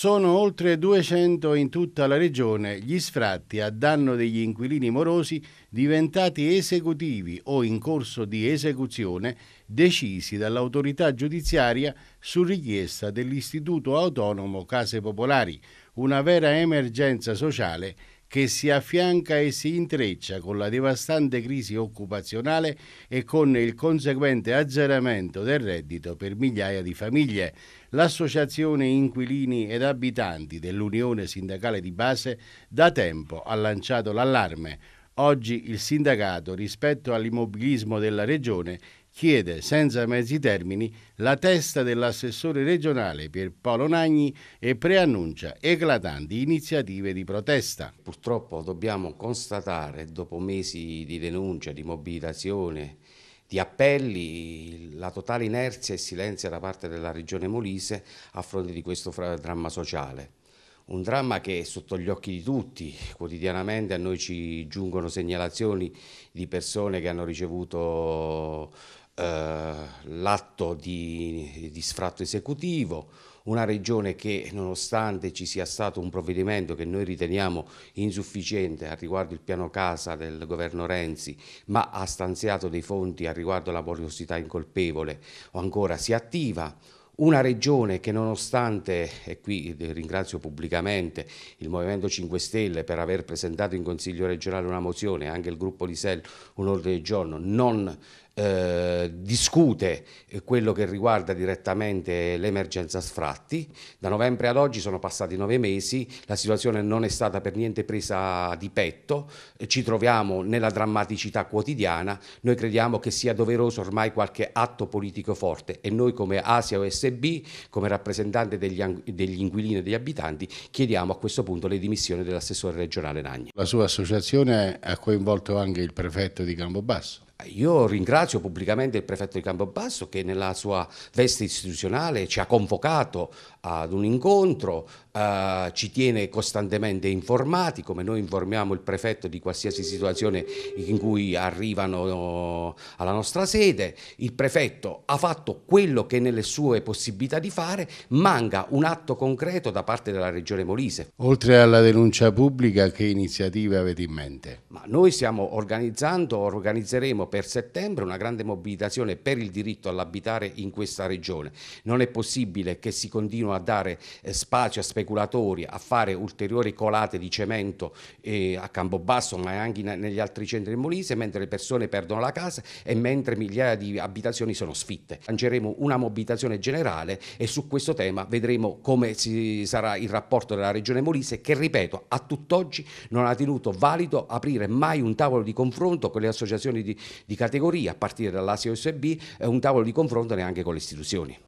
Sono oltre 200 in tutta la regione. Gli sfratti a danno degli inquilini morosi diventati esecutivi o in corso di esecuzione decisi dall'autorità giudiziaria su richiesta dell'Istituto Autonomo Case Popolari, una vera emergenza sociale che si affianca e si intreccia con la devastante crisi occupazionale e con il conseguente azzeramento del reddito per migliaia di famiglie. L'Associazione Inquilini ed Abitanti dell'Unione Sindacale di Base da tempo ha lanciato l'allarme. Oggi il sindacato, rispetto all'immobilismo della Regione, chiede senza mezzi termini la testa dell'assessore regionale Pierpaolo Nagni e preannuncia eclatanti iniziative di protesta. Purtroppo dobbiamo constatare, dopo mesi di denuncia, di mobilitazione, di appelli, la totale inerzia e silenzio da parte della Regione Molise a fronte di questo dramma sociale. Un dramma che è sotto gli occhi di tutti, quotidianamente a noi ci giungono segnalazioni di persone che hanno ricevuto l'atto di, di sfratto esecutivo, una regione che nonostante ci sia stato un provvedimento che noi riteniamo insufficiente a riguardo il piano casa del governo Renzi, ma ha stanziato dei fondi a riguardo la porosità incolpevole o ancora si attiva, una regione che nonostante, e qui ringrazio pubblicamente il Movimento 5 Stelle per aver presentato in Consiglio regionale una mozione, anche il gruppo di SEL un ordine del giorno, non eh, discute quello che riguarda direttamente l'emergenza sfratti. Da novembre ad oggi sono passati nove mesi, la situazione non è stata per niente presa di petto, ci troviamo nella drammaticità quotidiana, noi crediamo che sia doveroso ormai qualche atto politico forte e noi come Asia OSB, come rappresentante degli, degli inquilini e degli abitanti, chiediamo a questo punto le dimissioni dell'assessore regionale Nagni. La sua associazione ha coinvolto anche il prefetto di Campobasso. Io ringrazio pubblicamente il prefetto di Campobasso che nella sua veste istituzionale ci ha convocato ad un incontro, eh, ci tiene costantemente informati, come noi informiamo il prefetto di qualsiasi situazione in cui arrivano alla nostra sede. Il prefetto ha fatto quello che nelle sue possibilità di fare, manca un atto concreto da parte della Regione Molise. Oltre alla denuncia pubblica, che iniziative avete in mente? Ma noi stiamo organizzando, organizzeremo per settembre una grande mobilitazione per il diritto all'abitare in questa regione. Non è possibile che si continua a dare eh, spazio a speculatori, a fare ulteriori colate di cemento eh, a Campobasso ma anche negli altri centri del Molise mentre le persone perdono la casa e mentre migliaia di abitazioni sono sfitte. Lanceremo una mobilitazione generale e su questo tema vedremo come sarà il rapporto della regione Molise che ripeto a tutt'oggi non ha tenuto valido aprire mai un tavolo di confronto con le associazioni di, di categoria, a partire dall'Asia USB, un tavolo di confronto neanche con le istituzioni.